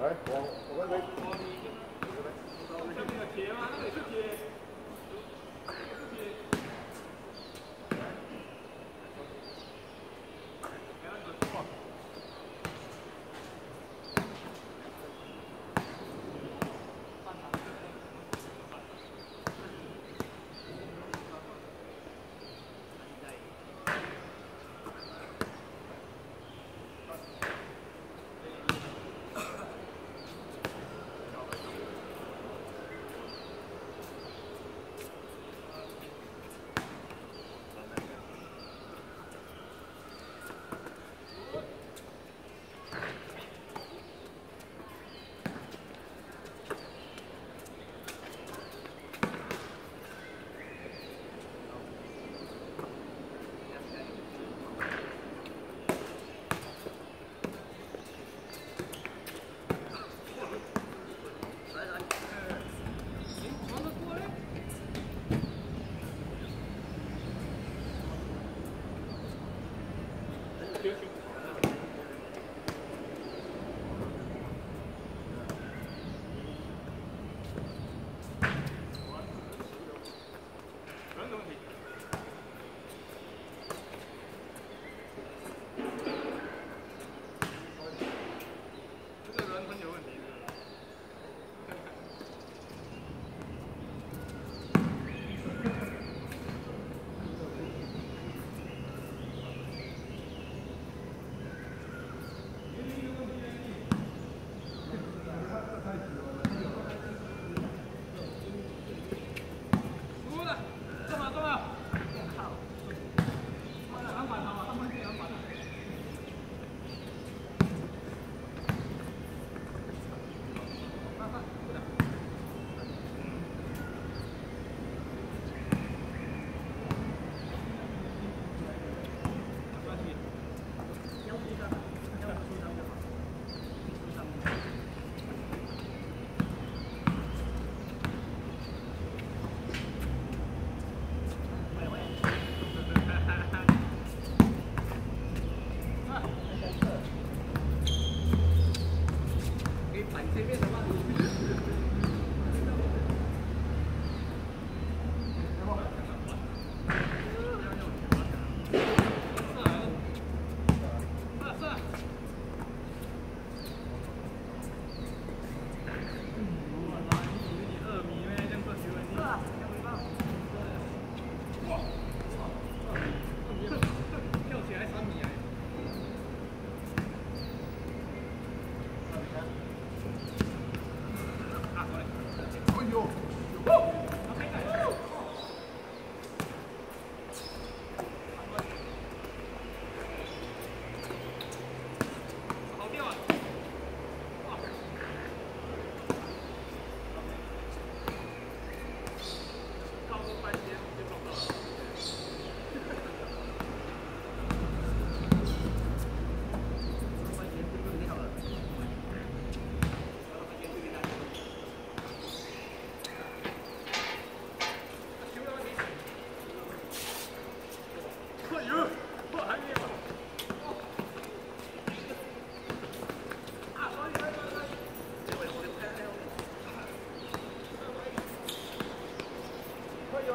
来我我边来。往上面有铁吗那个是铁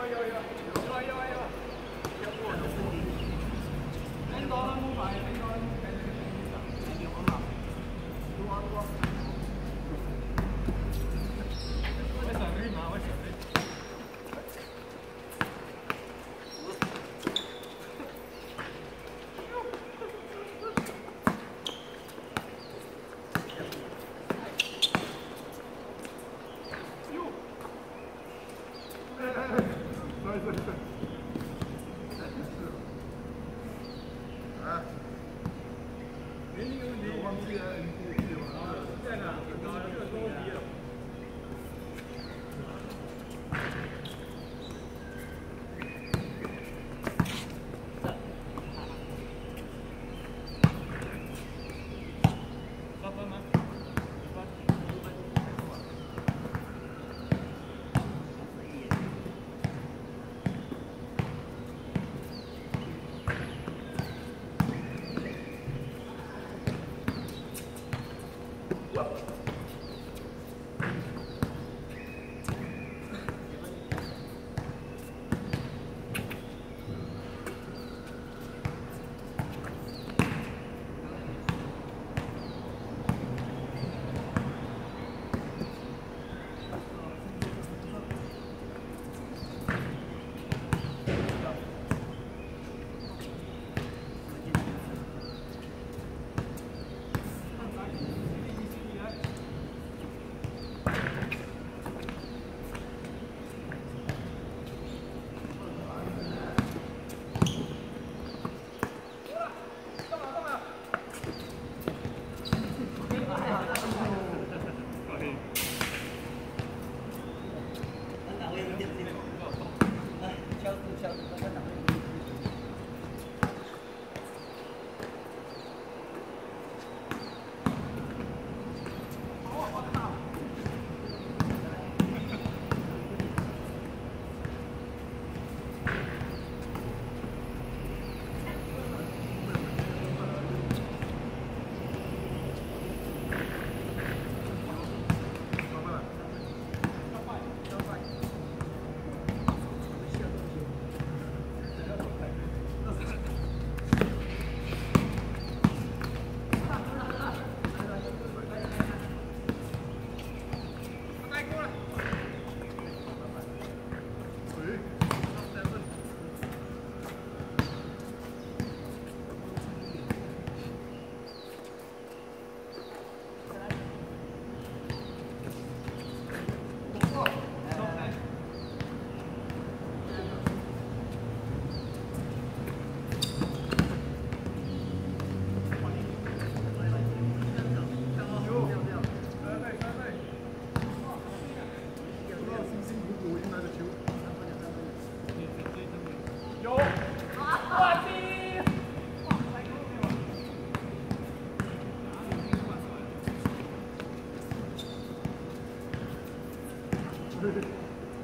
要要要，要要要，要过的是你，很多了木牌。welcome.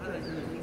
早啊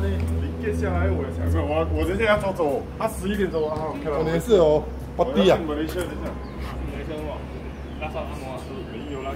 你，你接下来我才没有我我人家要走走，他十一点钟啊，看到我也是哦，不低啊。没事没事。没事嘛，那上按摩啊，没有啦。